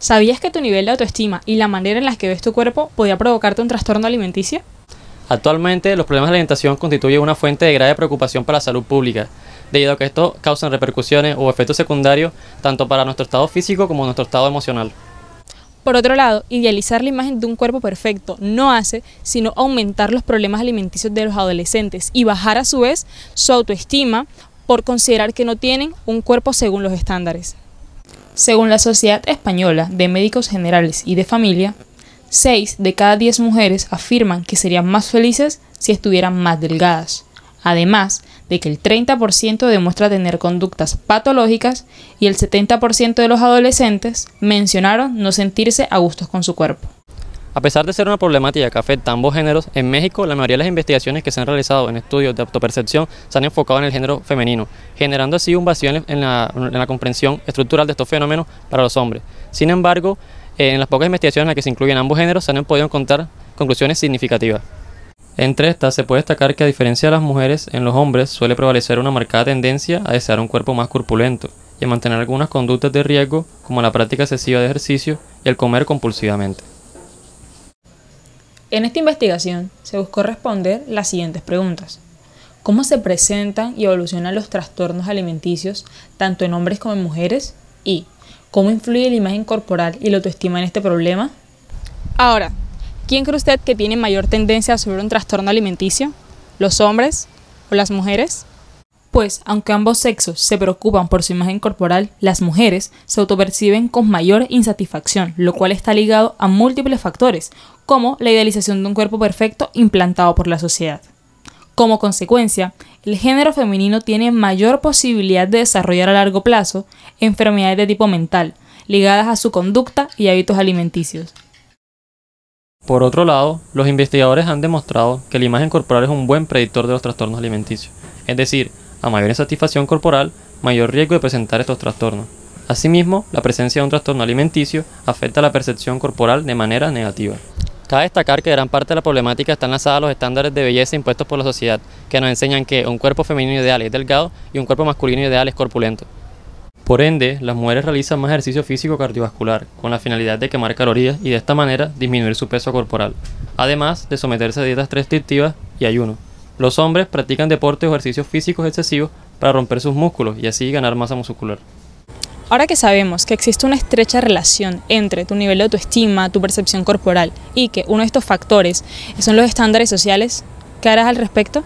¿Sabías que tu nivel de autoestima y la manera en la que ves tu cuerpo podía provocarte un trastorno alimenticio? Actualmente, los problemas de alimentación constituyen una fuente de grave preocupación para la salud pública, debido a que esto causan repercusiones o efectos secundarios tanto para nuestro estado físico como nuestro estado emocional. Por otro lado, idealizar la imagen de un cuerpo perfecto no hace sino aumentar los problemas alimenticios de los adolescentes y bajar a su vez su autoestima por considerar que no tienen un cuerpo según los estándares. Según la Sociedad Española de Médicos Generales y de Familia, 6 de cada 10 mujeres afirman que serían más felices si estuvieran más delgadas. Además de que el 30% demuestra tener conductas patológicas y el 70% de los adolescentes mencionaron no sentirse a gustos con su cuerpo. A pesar de ser una problemática que afecta a ambos géneros, en México la mayoría de las investigaciones que se han realizado en estudios de autopercepción se han enfocado en el género femenino, generando así un vacío en la, en la comprensión estructural de estos fenómenos para los hombres. Sin embargo, en las pocas investigaciones en las que se incluyen ambos géneros se han podido encontrar conclusiones significativas. Entre estas se puede destacar que a diferencia de las mujeres, en los hombres suele prevalecer una marcada tendencia a desear un cuerpo más corpulento y a mantener algunas conductas de riesgo como la práctica excesiva de ejercicio y el comer compulsivamente. En esta investigación se buscó responder las siguientes preguntas. ¿Cómo se presentan y evolucionan los trastornos alimenticios tanto en hombres como en mujeres? Y ¿cómo influye la imagen corporal y la autoestima en este problema? Ahora, ¿Quién cree usted que tiene mayor tendencia a sufrir un trastorno alimenticio? ¿Los hombres o las mujeres? Pues, aunque ambos sexos se preocupan por su imagen corporal, las mujeres se autoperciben con mayor insatisfacción, lo cual está ligado a múltiples factores, como la idealización de un cuerpo perfecto implantado por la sociedad. Como consecuencia, el género femenino tiene mayor posibilidad de desarrollar a largo plazo enfermedades de tipo mental, ligadas a su conducta y hábitos alimenticios, por otro lado, los investigadores han demostrado que la imagen corporal es un buen predictor de los trastornos alimenticios, es decir, a mayor insatisfacción corporal, mayor riesgo de presentar estos trastornos. Asimismo, la presencia de un trastorno alimenticio afecta la percepción corporal de manera negativa. Cabe destacar que gran parte de la problemática está enlazada a los estándares de belleza impuestos por la sociedad, que nos enseñan que un cuerpo femenino ideal es delgado y un cuerpo masculino ideal es corpulento. Por ende, las mujeres realizan más ejercicio físico cardiovascular, con la finalidad de quemar calorías y de esta manera disminuir su peso corporal, además de someterse a dietas restrictivas y ayuno. Los hombres practican deportes o ejercicios físicos excesivos para romper sus músculos y así ganar masa muscular. Ahora que sabemos que existe una estrecha relación entre tu nivel de autoestima, tu percepción corporal y que uno de estos factores son los estándares sociales, ¿qué harás al respecto?